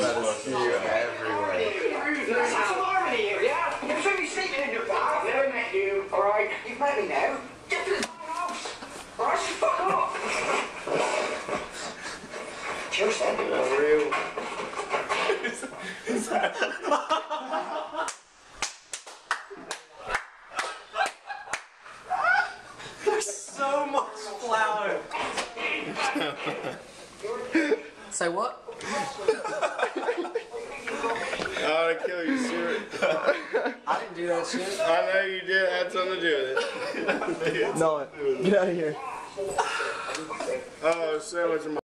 Lettuce you everywhere. There's some harmony here, yeah? Supposed to be sleeping in your never met you, alright? You've me. Get the house. Fuck real. So much flour. So what? I want to kill you, Stuart. I didn't do that shit. I know you did. It had something to do with it. No, get out of here. Oh, so much of my